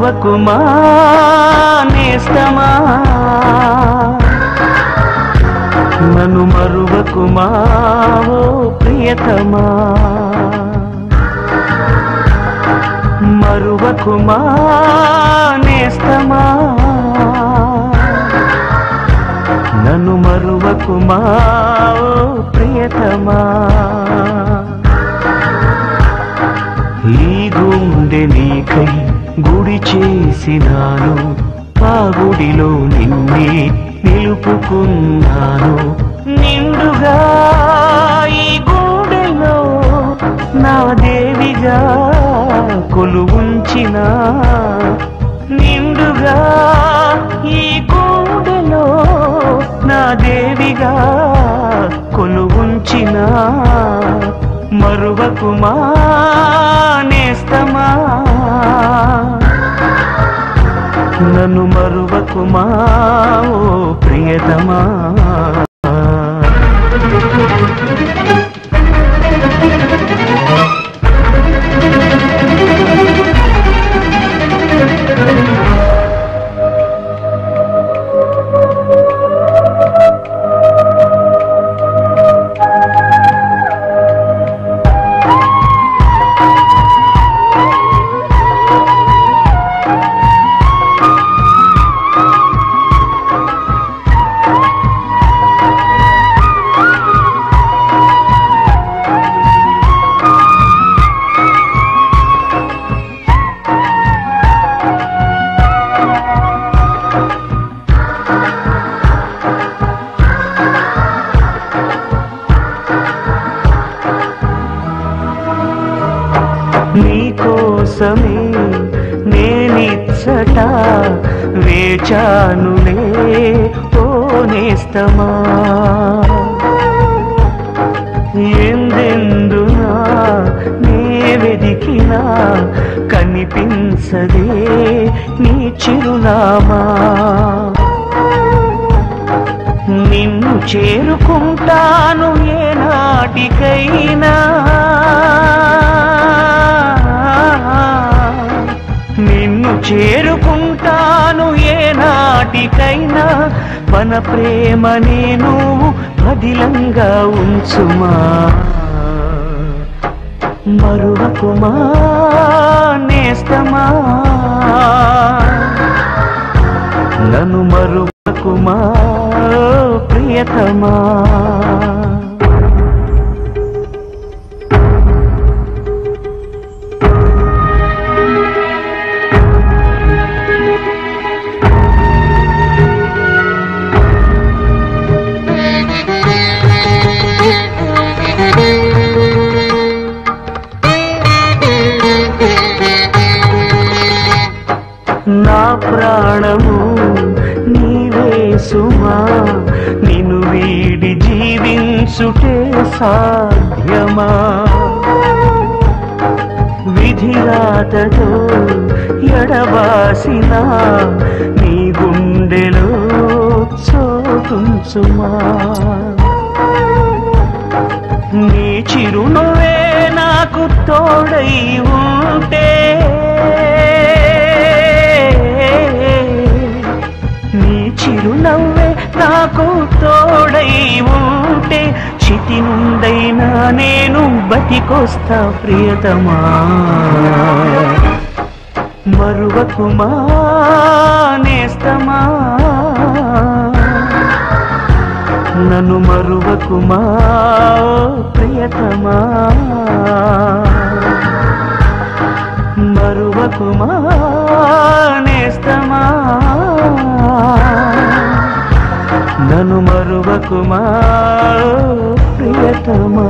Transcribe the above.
మరువకుమా నేస్తమా? నన్ను మరువకుమా ఓ ప్రియతమా? మరువకుమా నేస్తమా? నన్ను మరువకుమా ఓ ప్రియతమా? చేసినాను ఆ గుడిలో నిన్నే నిలుపుకున్నాను. నిండుగా ఈ గుండెలో నా దేవిగా కొలువుంచిన. నిండుగా ఈ గుండెలో నా దేవిగా కొలువుంచిన. మరువకుమా నేస్తమా నన్ను మరువకుమా ఓ ప్రియతమా? కోసమే నేనిచ్చట వేచానులే ఓ నేస్తమా ఎందెందునా నే వెదికినా కనిపించదే నీ చిరునామా? నిన్ను చేరుకుంటాను ఏ నాటికైనా చేరుకుంటాను ఏనాటికైనా. మన ప్రేమ నేను పదిలంగా ఉంచుమా. మరువకుమా నేస్తమా. నన్ను మరువకుమా ప్రియతమా. సుమా నిను వీడి జీవించుటే సాధ్యమా? విధిరాతతో ఎడబాసిన నీ గుండెలో చోటుంచుమా నీ చిరునవ్వే నాకు తోడై నేను బతికొస్తా ప్రియతమా. మరువకుమా నేస్తమా. నన్ను మరువకుమా ప్రియతమా. మరువకుమా నేస్తమా. నన్ను మరువకుమా ప్రియతమా